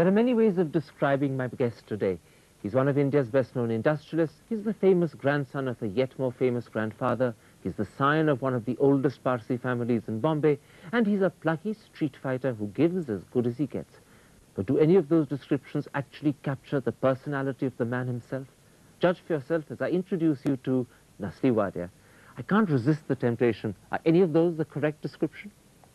There are many ways of describing my guest today. He's one of India's best-known industrialists. He's the famous grandson of a yet more famous grandfather. He's the scion of one of the oldest Parsi families in Bombay. And he's a plucky street fighter who gives as good as he gets. But do any of those descriptions actually capture the personality of the man himself? Judge for yourself as I introduce you to Nusli Wadia. I can't resist the temptation. Are any of those the correct description?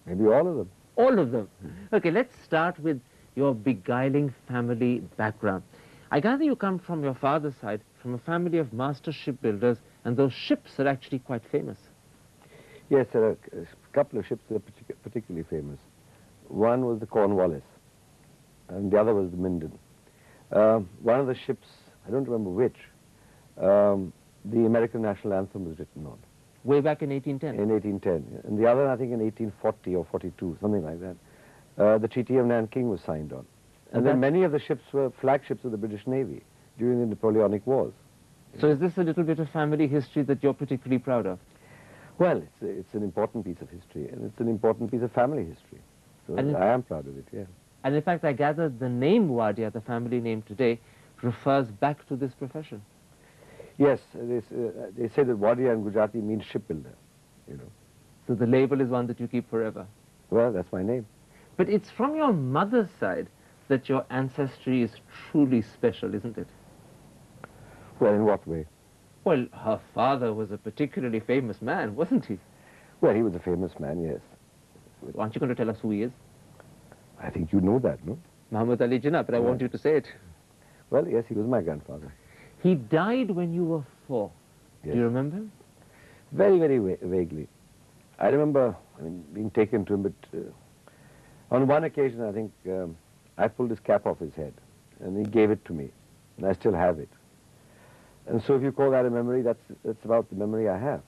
Maybe all of them. All of them. Okay, let's start with your beguiling family background. I gather you come from your father's side, from a family of master shipbuilders, and those ships are actually quite famous. Yes, there are a couple of ships that are partic particularly famous. One was the Cornwallis, and the other was the Minden. Um, one of the ships, I don't remember which, um, the American national anthem was written on. Way back in 1810? In 1810. And the other, I think, in 1840 or 42, something like that. Uh, the Treaty of Nanking was signed on. And, and then many of the ships were flagships of the British Navy during the Napoleonic Wars. So is this a little bit of family history that you're particularly proud of? Well, it's, a, it's an important piece of history, and it's an important piece of family history. So and I am proud of it, yeah. And in fact, I gather the name Wadia, the family name today, refers back to this profession. Yes, they, uh, they say that Wadia in Gujarati means shipbuilder, you know. So the label is one that you keep forever? Well, that's my name. But it's from your mother's side that your ancestry is truly special, isn't it? Well, in what way? Well, her father was a particularly famous man, wasn't he? Well, he was a famous man, yes. Aren't you going to tell us who he is? I think you know that, no? Muhammad Ali Jinnah, but I want you to say it. Well, yes, he was my grandfather. He died when you were four. Yes. Do you remember him? Very, very va vaguely. I remember I mean, being taken to him, but uh, on one occasion, I think, um, I pulled his cap off his head, and he gave it to me, and I still have it. And so if you call that a memory, that's, that's about the memory I have.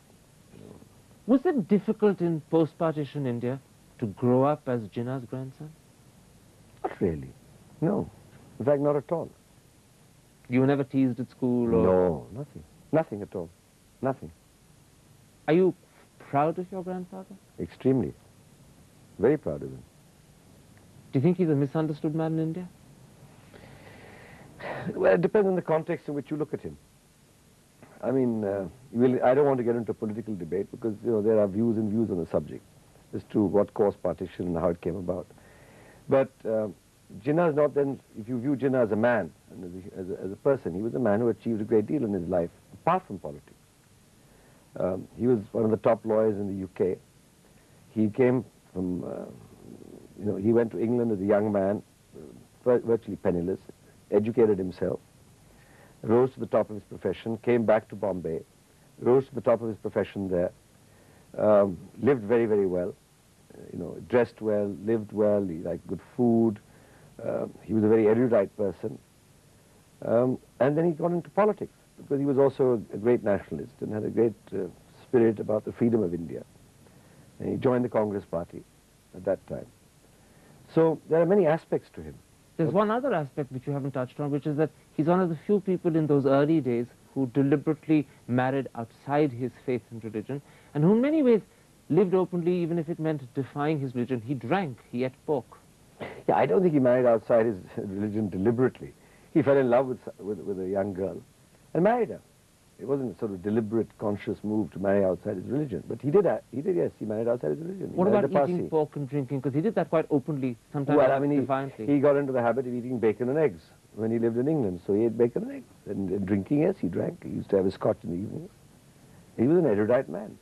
Was it difficult in post-partition India to grow up as Jinnah's grandson? Not really. No. In fact, not at all. You were never teased at school or... No, nothing. Nothing at all. Nothing. Are you proud of your grandfather? Extremely. Very proud of him. Do you think he's a misunderstood man in India? Well, it depends on the context in which you look at him. I mean, uh, I don't want to get into political debate because, you know, there are views and views on the subject as to what caused partition and how it came about. But uh, Jinnah is not then, if you view Jinnah as a man and as a, as, a, as a, person, he was a man who achieved a great deal in his life, apart from politics. Um, he was one of the top lawyers in the UK. He came from, uh, you know, he went to England as a young man, uh, virtually penniless, educated himself, rose to the top of his profession, came back to Bombay, rose to the top of his profession there, um, lived very, very well, uh, you know, dressed well, lived well, he liked good food, uh, he was a very erudite person. Um, and then he got into politics because he was also a, great nationalist and had a great uh, spirit about the freedom of India. And he joined the Congress party at that time. So there are many aspects to him. There's one other aspect which you haven't touched on, which is that he's one of the few people in those early days who deliberately married outside his faith and religion, and who in many ways lived openly, even if it meant defying his religion. He drank, he ate pork. Yeah, I don't think he married outside his religion deliberately. He fell in love with, with, with a young girl and married her. It wasn't a sort of deliberate, conscious move to marry outside his religion. But he did. He did, yes. He married outside his religion. He what about eating pork and drinking? Because he did that quite openly, sometimes well, I mean, defiantly. He, he got into the habit of eating bacon and eggs when he lived in England. So he ate bacon and eggs. And, and drinking, yes, he drank. He used to have a scotch in the evenings. He was an erudite man.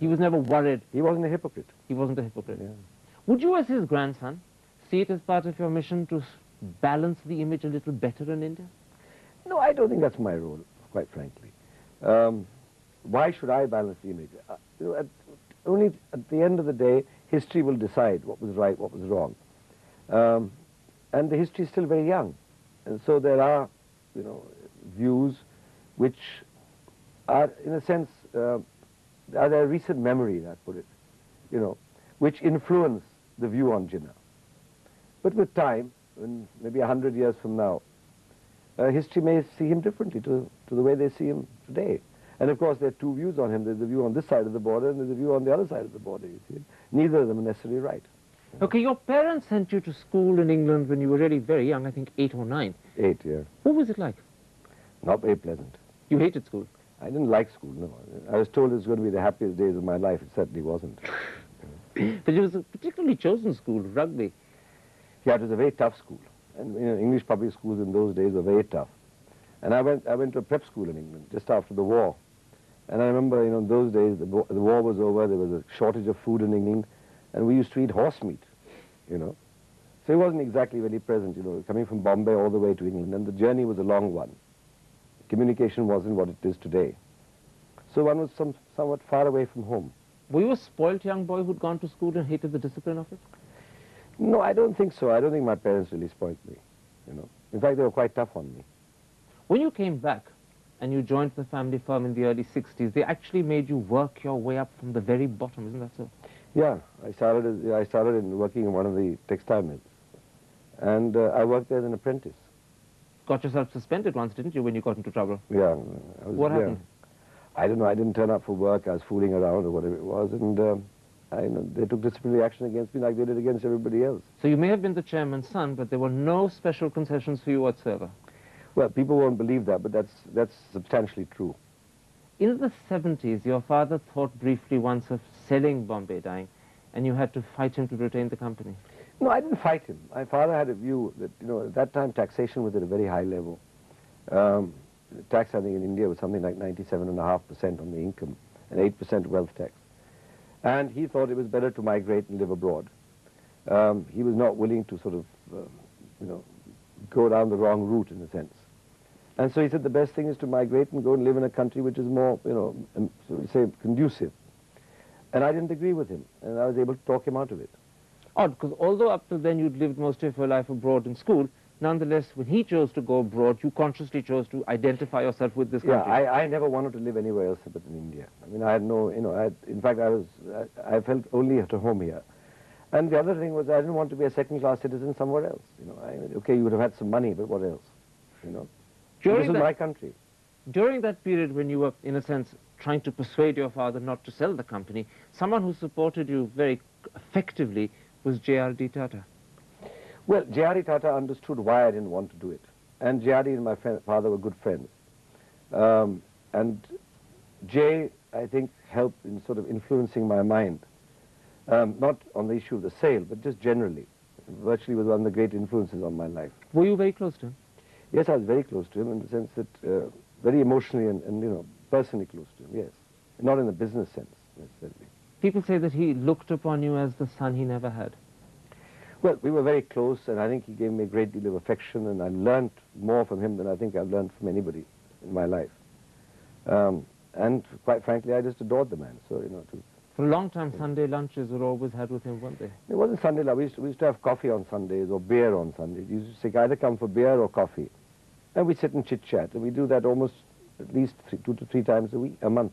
He was never worried. He wasn't a hypocrite. He wasn't a hypocrite. Yeah. Would you, as his grandson, see it as part of your mission to balance the image a little better in India? No, I don't think that's my role, quite frankly. Um, why should I balance the image? Uh, you know, at, only at the end of the day, history will decide what was right, what was wrong. Um, and the history is still very young. And so there are, you know, views which are, in a sense, uh, are their recent memory, I put it, you know, which influence the view on Jinnah. But with time, maybe a hundred years from now, uh, history may see him differently to, to the way they see him today. And of course, there are two views on him. There's a view on this side of the border and there's a view on the other side of the border, you see. Neither of them are necessarily right. Okay, your parents sent you to school in England when you were really very young, I think eight or nine. Eight, yeah. What was it like? Not very pleasant. You hated school. I didn't like school, no. I was told it was going to be the happiest days of my life. It certainly wasn't. But it was a particularly chosen school, rugby. Yeah, it was a very tough school. And you know, English public schools in those days were very tough. And I went, I went to a prep school in England just after the war. And I remember, you know, in those days, the, the war was over, there was a shortage of food in England, and we used to eat horse meat, you know. So it wasn't exactly very pleasant, you know, coming from Bombay all the way to England, and the journey was a long one. Communication wasn't what it is today. So one was some, somewhat far away from home. Were you a spoilt young boy who'd gone to school and hated the discipline of it? No, I don't think so. I don't think my parents really spoiled me, you know. In fact, they were quite tough on me. When you came back and you joined the family firm in the early 60s, they actually made you work your way up from the very bottom, isn't that so? Yeah, I started, I started in working in one of the textile mills. And uh, I worked there as an apprentice. Got yourself suspended once, didn't you, when you got into trouble? Yeah. I was, What yeah. happened? I don't know. I didn't turn up for work. I was fooling around or whatever it was. And um I, you know, they took disciplinary action against me like they did against everybody else. So you may have been the chairman's son, but there were no special concessions for you whatsoever. Well, people won't believe that, but that's, that's substantially true. In the 70s, your father thought briefly once of selling Bombay Dyeing, and you had to fight him to retain the company. No, I didn't fight him. My father had a view that, you know, at that time taxation was at a very high level. Um, tax, I think, in India was something like 97.5% on the income and 8% wealth tax. And he thought it was better to migrate and live abroad. Um, he was not willing to sort of, uh, you know, go down the wrong route in a sense. And so he said the best thing is to migrate and go and live in a country which is more, you know, um, so say conducive. And I didn't agree with him, and I was able to talk him out of it. Odd, because although up to then you'd lived most of your life abroad in school, nonetheless, when he chose to go abroad, you consciously chose to identify yourself with this Yeah, country. I, I never wanted to live anywhere else but in India. I mean, I had no, you know, I had, in fact, I was, I, I felt only at home here. And the other thing was I didn't want to be a second-class citizen somewhere else. You know, I, okay, you would have had some money, but what else? You know, this during, is that, my country. during that period when you were, in a sense, trying to persuade your father not to sell the company, someone who supported you very effectively was J.R.D. Tata. Well, J.R.D. Tata understood why I didn't want to do it. And J.R.D. and my friend, father were good friends. Um, and I think, helped in sort of influencing my mind. Um, not on the issue of the sale, but just generally. Virtually was one of the great influences on my life. Were you very close to him? Yes, I was very close to him in the sense that, uh, very emotionally and, and, you know, personally close to him, yes. Not in the business sense, necessarily. People say that he looked upon you as the son he never had. Well, we were very close, and I think he gave me a great deal of affection, and I learned more from him than I think I've learned from anybody in my life. Um, and quite frankly, I just adored the man. So, you know, to, For a long time, Sunday lunches were always had with him, weren't they? it wasn't Sunday love. We used, to, we used to have coffee on Sundays or beer on Sundays. You used to say, either come for beer or coffee. And we sit and chit-chat, and we do that almost at least three, two to three times a week, a month.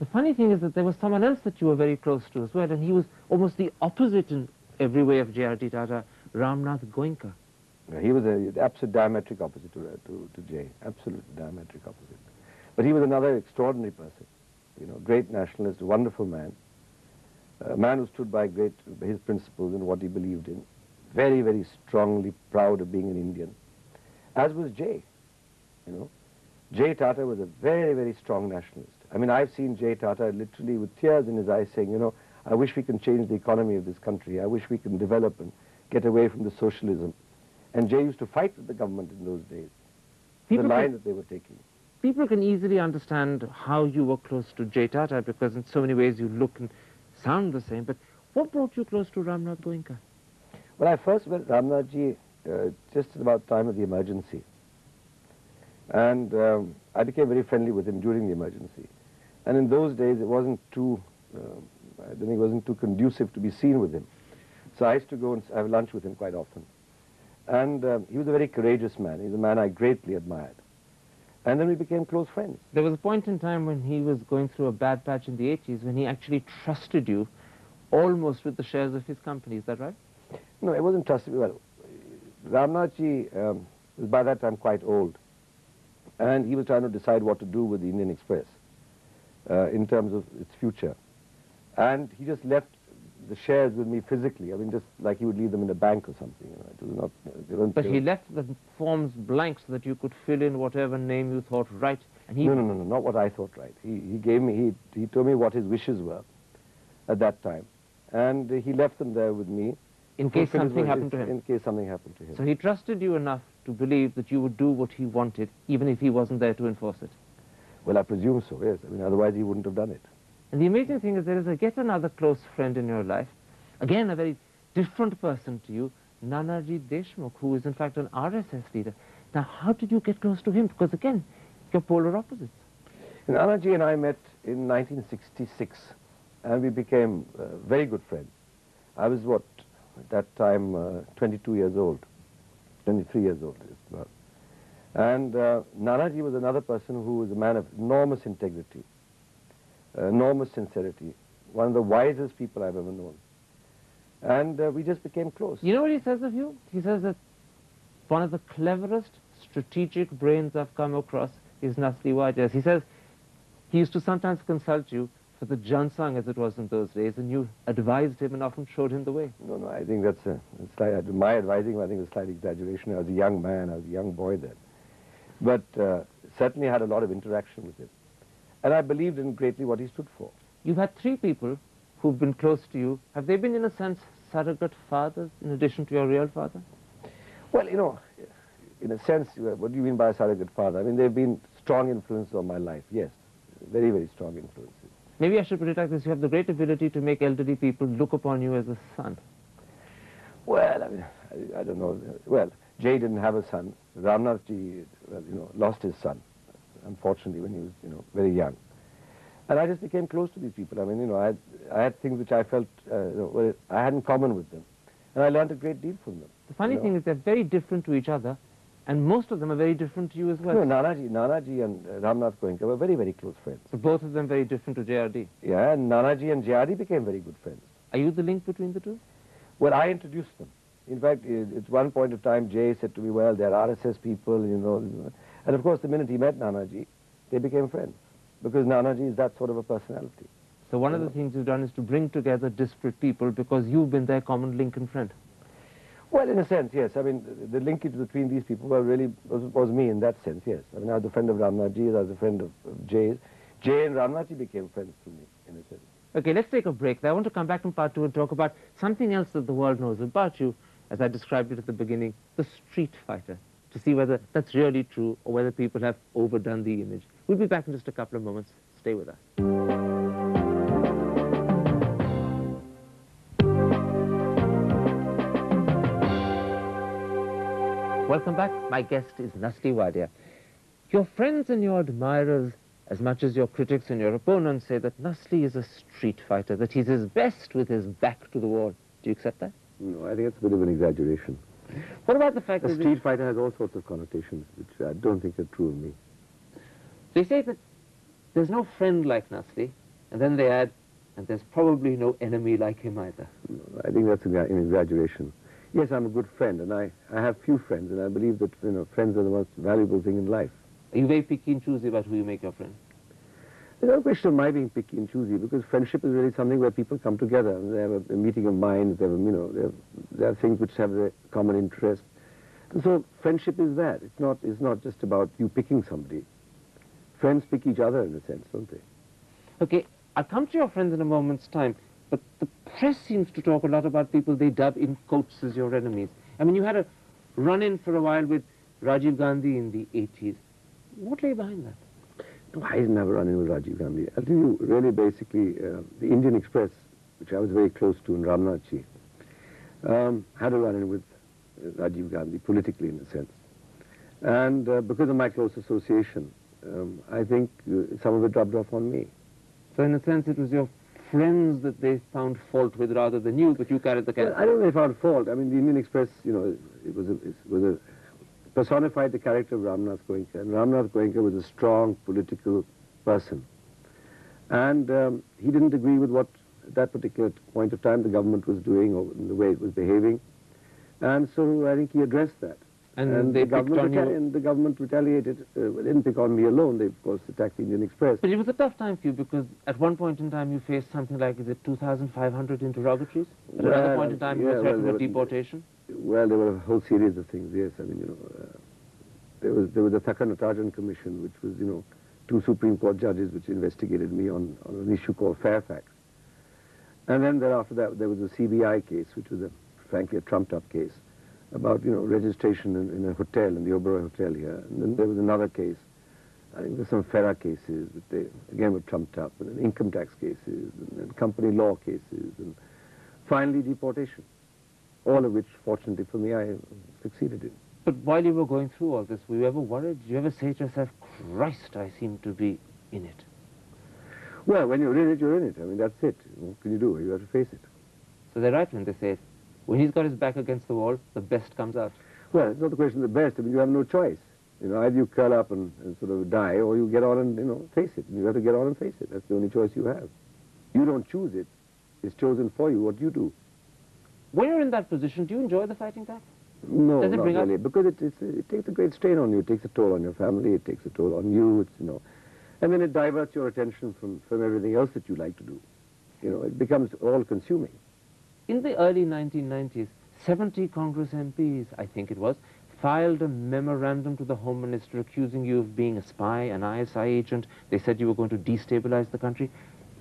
The funny thing is that there was someone else that you were very close to as well, and he was almost the opposite in every way of J.R.D. Tata, Ramnath Goenka. He was a, the absolute diametric opposite to, uh, to, to Jay, absolute diametric opposite. But he was another extraordinary person, you know, great nationalist, wonderful man, a man who stood by great, his principles and what he believed in, very, very strongly proud of being an Indian, as was Jay, you know. Jay Tata was a very, very strong nationalist. I mean, I've seen Jay Tata literally with tears in his eyes saying, you know, I wish we can change the economy of this country. I wish we can develop and get away from the socialism. And Jay used to fight with the government in those days. People the line can, that they were taking. people can easily understand how you were close to J. Tata because in so many ways you look and sound the same. But what brought you close to Ramnath Goenka? When I first met Ramnathji, uh, just at about the time of the emergency, and um, I became very friendly with him during the emergency. And in those days, it wasn't too, uh, I don't think it wasn't too conducive to be seen with him. So I used to go and have lunch with him quite often. And um, he was a very courageous man. He's a man I greatly admired. And then we became close friends. There was a point in time when he was going through a bad patch in the 80s when he actually trusted you almost with the shares of his company. Is that right? No, it wasn't trusted. Well, Ramnathji um, was by that time quite old. And he was trying to decide what to do with the Indian Express uh, in terms of its future. And he just left the shares with me physically. I mean, just like he would leave them in a bank or something. You know, it was not. They weren't, But they he left the forms blank so that you could fill in whatever name you thought right. And he, No, no, no, no, not what I thought right. He, he gave me, he, he told me what his wishes were at that time. And he left them there with me. in case something happened to him. In case something happened to him. So he trusted you enough to believe that you would do what he wanted, even if he wasn't there to enforce it. Well, I presume so, yes. I mean, otherwise he wouldn't have done it. And the amazing thing is there is a, yet another close friend in your life, again a very different person to you, Nanaji Deshmukh, who is in fact an RSS leader. Now, how did you get close to him? Because again, you're polar opposites. And Nanaji and I met in 1966, and we became uh, very good friends. I was, what, at that time, uh, 22 years old, 23 years old. And uh, Nanaji was another person who was a man of enormous integrity, enormous sincerity, one of the wisest people I've ever known. And uh, we just became close. You know what he says of you? He says that one of the cleverest strategic brains I've come across is Nusli Wadia's. He says he used to sometimes consult you for the Jan Sangh as it was in those days, and you advised him and often showed him the way. No, no, I think that's a, a slight, my advising, I think, is a slight exaggeration. I was a young man, I was a young boy then. But uh, certainly had a lot of interaction with him. And I believed in greatly what he stood for. You've had three people who've been close to you. Have they been, in a sense, surrogate fathers in addition to your real father? Well, you know, in a sense, what do you mean by a surrogate father? I mean, they've been strong influences on my life, yes. Very, very strong influences. Maybe I should put it like this. You have the great ability to make elderly people look upon you as a son. Well, I mean, I, I don't know. Well, Jay didn't have a son. Ramnathji, well, you know, lost his son, unfortunately, when he was, you know, very young. And I just became close to these people. I mean, you know, I had, I had things which I felt uh, you know, well, I had in common with them. And I learned a great deal from them. The funny you know. thing is they're very different to each other, and most of them are very different to you as well. No, Nanaji, Nanaji and uh, Ramnath Goenka were very, very close friends. So both of them very different to JRD. Yeah, and Nanaji and JRD became very good friends. Are you the link between the two? Well, I introduced them. In fact, at one point of time, Jay said to me, well, they're RSS people, you know. And of course, the minute he met Nanaji, they became friends. Because Nanaji is that sort of a personality. So one of the things you've done is to bring together disparate people because you've been their common link and friend. Well, in a sense, yes. I mean, the, linkage between these people were really, was, was me in that sense, yes. I mean, I was a friend of Ramnathji, I was a friend of, of Jay's. Jay and Ramnathji became friends to me, in a sense. Okay, let's take a break. I want to come back in part two and talk about something else that the world knows about you, as I described it at the beginning, the street fighter, to see whether that's really true or whether people have overdone the image. We'll be back in just a couple of moments. Stay with us. Welcome back. My guest is Nusli Wadia. Your friends and your admirers, as much as your critics and your opponents, say that Nusli is a street fighter, that he's his best with his back to the wall. Do you accept that? No, I think it's a bit of an exaggeration. What about the fact A that street fighter has all sorts of connotations, which I don't think are true of me. they say that there's no friend like Nusli, and then they add, and there's probably no enemy like him either. I think that's an exaggeration. Yes, I'm a good friend, and I, I have few friends, and I believe that you know friends are the most valuable thing in life. Are you very picky and choosy about who you make your friend? There's no question of my being picky and choosy, because friendship is really something where people come together. They have a, a meeting of minds. They have, you know, have, there are things which have a common interest. And so friendship is that. It's not, it's not just about you picking somebody. Friends pick each other in a sense, don't they? Okay, I'll come to your friends in a moment's time, but the press seems to talk a lot about people they dub in quotes as your enemies. I mean, you had a run-in for a while with Rajiv Gandhi in the 80s. What lay behind that? I didn't have a run-in with Rajiv Gandhi. I'll tell you, really, basically, uh, the Indian Express, which I was very close to in Ramnathji, um, had a run-in with Rajiv Gandhi, politically in a sense. And uh, because of my close association, um, I think uh, some of it rubbed off on me. So in a sense, it was your friends that they found fault with rather than you, but you carried the Well, can. I don't know if I found fault. I mean, the Indian Express, you know, it was a, it was a personified the character of Ramnath Goenka. And Ramnath Goenka was a strong political person. And um, he didn't agree with what, at that particular point of time, the government was doing or the way it was behaving. And so I think he addressed that. And, they the, government and the government retaliated. Uh, didn't pick on me alone. They, of course, attacked the Indian Express. But it was a tough time for you because at one point in time you faced something like, is it 2,500 interrogatories? At another point in time you were well, threatened there with deportation? Well, there were a whole series of things. Yes, I mean, you know, uh, there was there was the Thakkar Natarajan Commission, which was, you know, two Supreme Court judges which investigated me on, on an issue called Fairfax. And then thereafter that there was a CBI case, which was a frankly a trumped-up case about you know registration in, in a hotel in the Oberoi Hotel here. And then there was another case. I think there's some FERA cases that they again were trumped up, and then income tax cases, and then company law cases, and finally deportation. All of which, fortunately for me, I succeeded in. But while you were going through all this, were you ever worried? Did you ever say to yourself, Christ, I seem to be in it? Well, when you're in it, you're in it. I mean, that's it. What can you do? You have to face it. So they're right when they say, when he's got his back against the wall, the best comes out. Well, it's not the question of the best. I mean, you have no choice. You know, either you curl up and, and sort of die, or you get on and, you know, face it. And you have to get on and face it. That's the only choice you have. You don't choose it. It's chosen for you. What do you do? When you're in that position, do you enjoy the fighting back? No, Does it not bring up- really. Because it, it takes a great strain on you. It takes a toll on your family. It takes a toll on you. It's, you know, and then it diverts your attention from, from everything else that you like to do. You know, it becomes all-consuming. In the early 1990s, 70 Congress MPs, I think it was, filed a memorandum to the Home Minister accusing you of being a spy, an ISI agent. They said you were going to destabilize the country,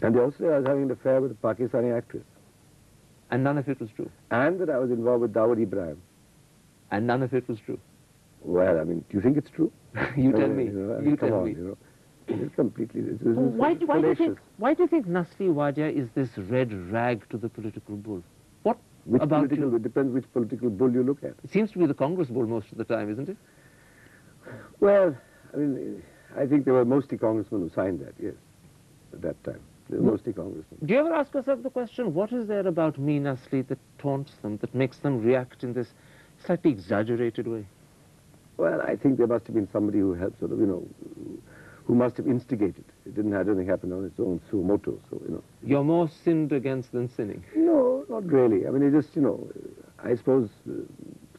And they also said I was having an affair with a Pakistani actress. And none of it was true. And that I was involved with Dawood Ibrahim. And none of it was true. Well, I mean, do you think it's true? you tell me. You, know, I mean, come tell on, me. You know, it's completely. This is Why, do- why, do you think, why do you think Nusli Wadia is this red rag to the political bull? What Which about political? you? It depends which political bull you look at. It seems to be the Congress bull most of the time, isn't it? Well, I mean, I think there were mostly congressmen who signed that. Yes, at that time, they were No. mostly congressmen. Do you ever ask yourself the question, what is there about me, Nusli, that taunts them, that makes them react in this slightly exaggerated way? Well, I think there must have been somebody who helped, sort of, you know, who must have instigated. It didn't have anything happen on its own, suo moto. So, you know. You're more sinned against than sinning. No, not really. I mean, it just, you know, I suppose uh,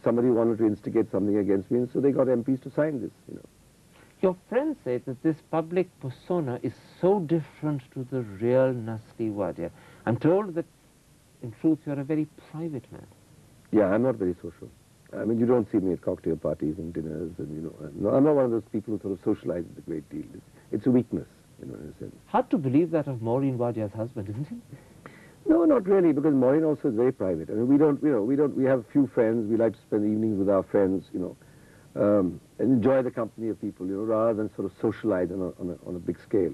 somebody wanted to instigate something against me, and so they got MPs to sign this, you know. Your friends say that this public persona is so different to the real Nusli Wadia. I'm told that, in truth, you're a very private man. Yeah, I'm not very social. I mean, you don't see me at cocktail parties and dinners, and, you know, I'm not, I'm not one of those people who sort of socializes a great deal. It's, it's a weakness, you know, in a sense. Hard to believe that of Maureen Wadia's husband, isn't it? No, not really, because Maureen also is very private. I mean, we don't, you know, we don't, we have a few friends. We like to spend evenings with our friends, you know, um, enjoy the company of people, you know, rather than sort of socialize on a, on a, on a big scale.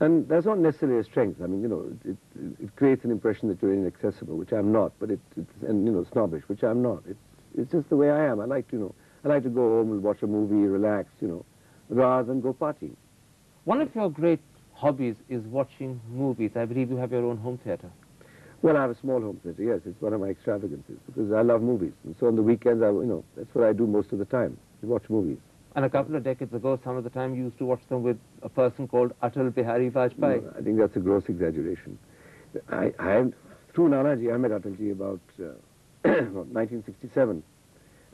And that's not necessarily a strength. I mean, you know, it, it, it creates an impression that you're inaccessible, which I'm not, but it, it's, and, you know, snobbish, which I'm not. It's, it's just the way I am. I like to, you know, I like to go home and watch a movie, relax, you know, rather than go partying. One of your great hobbies is watching movies. I believe you have your own home theater. Well, I have a small home theater, yes. It's one of my extravagances because I love movies. And so on the weekends, I, you know, that's what I do most of the time, watch movies. And a couple of decades ago, some of the time you used to watch them with a person called Atal Bihari Vajpayee. No, I think that's a gross exaggeration. I, I through Nanaji, I met Atalji about, uh, about 1967.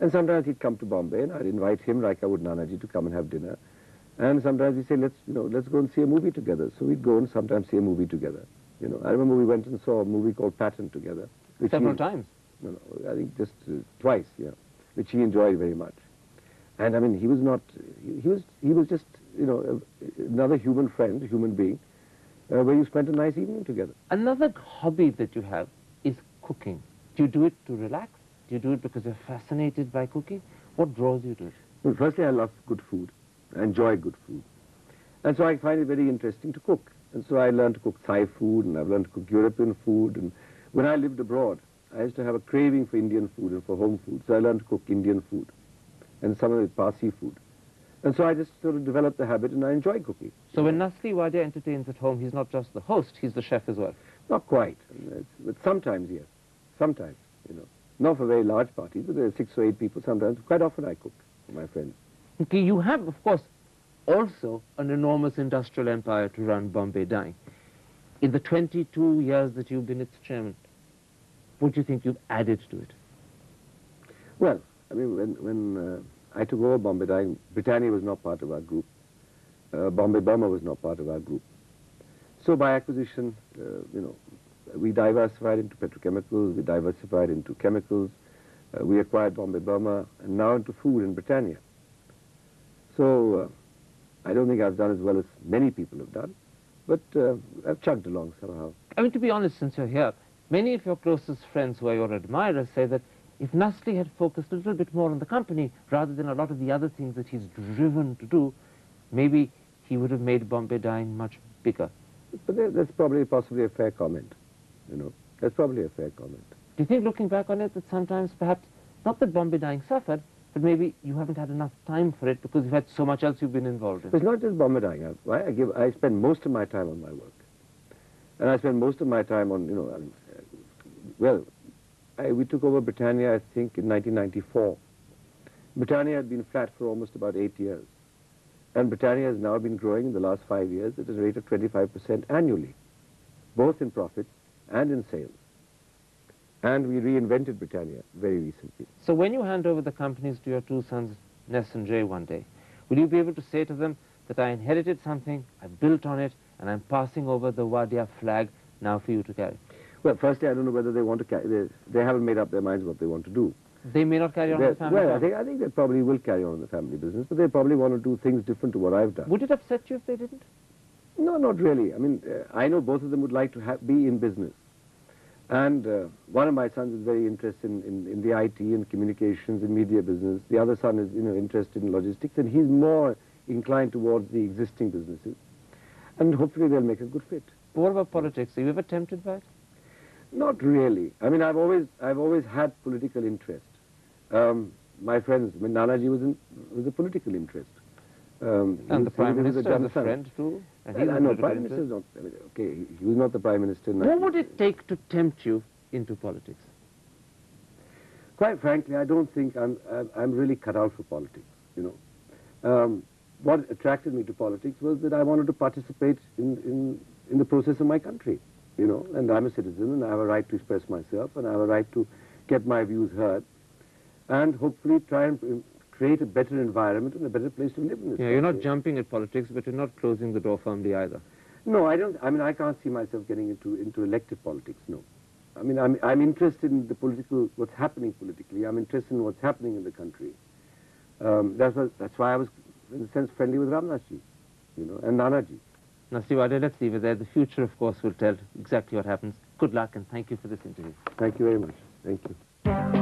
And sometimes he'd come to Bombay and I'd invite him like I would Nanaji to come and have dinner. And sometimes he'd say, let's, you know, let's go and see a movie together. So we'd go and sometimes see a movie together. You know, I remember we went and saw a movie called Patton together. Several he- times. No, no, I think just uh, twice, yeah, which he enjoyed very much. And I mean, he was not, he, he was, he was just, you know, a, another human friend, human being, uh, where you spent a nice evening together. Another hobby that you have is cooking. Do you do it to relax? Do you do it because you're fascinated by cooking? What draws you to it? Well, firstly, I love good food. I enjoy good food. And so I find it very interesting to cook. And so I learned to cook Thai food, and I've learned to cook European food. And when I lived abroad, I used to have a craving for Indian food and for home food. So I learned to cook Indian food, and some of it Parsi food. And so I just sort of developed the habit, and I enjoy cooking. So when Nusli Wadia entertains at home, he's not just the host, he's the chef as well. Not quite, but sometimes, yes. Sometimes, you know. Not for very large parties, but there are six or eight people sometimes. Quite often I cook for my friends. Okay, you have, of course, also an enormous industrial empire to run Bombay Dyeing. In the 22 years that you've been its chairman, what do you think you've added to it? Well, I mean, when, when uh, I took over Bombay Dyeing, Britannia was not part of our group. Uh, Bombay Burma was not part of our group. So by acquisition, uh, you know, we diversified into petrochemicals, we diversified into chemicals, uh, we acquired Bombay Burma, and now into food in Britannia. So uh, I don't think I've done as well as many people have done, but uh, I've chugged along somehow. I mean, to be honest, since you're here, many of your closest friends who are your admirers say that if Nusli had focused a little bit more on the company rather than a lot of the other things that he's driven to do, maybe he would have made Bombay Dyeing much bigger. But that's probably possibly a fair comment, you know. That's probably a fair comment. Do you think, looking back on it, that sometimes perhaps, not that Bombay Dyeing suffered, but maybe you haven't had enough time for it because you've had so much else you've been involved in? It's not just Dyeing. I, I, give, I spend most of my time on my work. And I spend most of my time on, you know, um, uh, well, I, we took over Britannia, I think, in 1994. Britannia had been flat for almost about eight years. And Britannia has now been growing in the last five years at a rate of 25% annually, both in profits and in sales. And we reinvented Britannia very recently. So when you hand over the companies to your two sons, Ness and Jeh, one day, will you be able to say to them that I inherited something, I built on it, and I'm passing over the Wadia flag now for you to carry? Well, firstly, I don't know whether they want to carry, they, they haven't made up their minds what they want to do. They may not carry on the family well, I think, I think they probably will carry on in the family business, but they probably want to do things different to what I've done. Would it upset you if they didn't? No, not really. I mean, uh, I know both of them would like to ha be in business. And uh, one of my sons is very interested in, in, in the IT and communications and media business. The other son is, you know, interested in logistics, and he's more inclined towards the existing businesses. And hopefully they'll make a good fit. But what about politics? Are you ever tempted by it? Not really. I mean, I've always, I've always had political interest. Um, my friends, mean, Nanaji was, in, was a political interest. Um, And the Prime he was a Minister is a friend too? And Well, he's I a know, political Prime Minister is not, I mean, okay, he- he was not the Prime Minister. in What would it take to tempt you into politics? Quite frankly, I don't think I'm, I'm, really cut out for politics, you know. Um, what attracted me to politics was that I wanted to participate in, in, in the process of my country, you know, and I'm a citizen and I have a right to express myself and I have a right to get my views heard and hopefully try and uh, create a better environment and a better place to live in this Yeah, you're not jumping at politics, but you're not closing the door firmly either. No, I don't. I mean, I can't see myself getting into into elective politics. No, I mean, I'm I'm interested in the political, what's happening politically. I'm interested in what's happening in the country. Um, that's what, that's why I was, in a sense, friendly with Ramnathji, you know, and Nanaji. Now, Siwade, let's leave it there. The future, of course, will tell exactly what happens. Good luck, and thank you for this interview. Thank you very much. Thank you.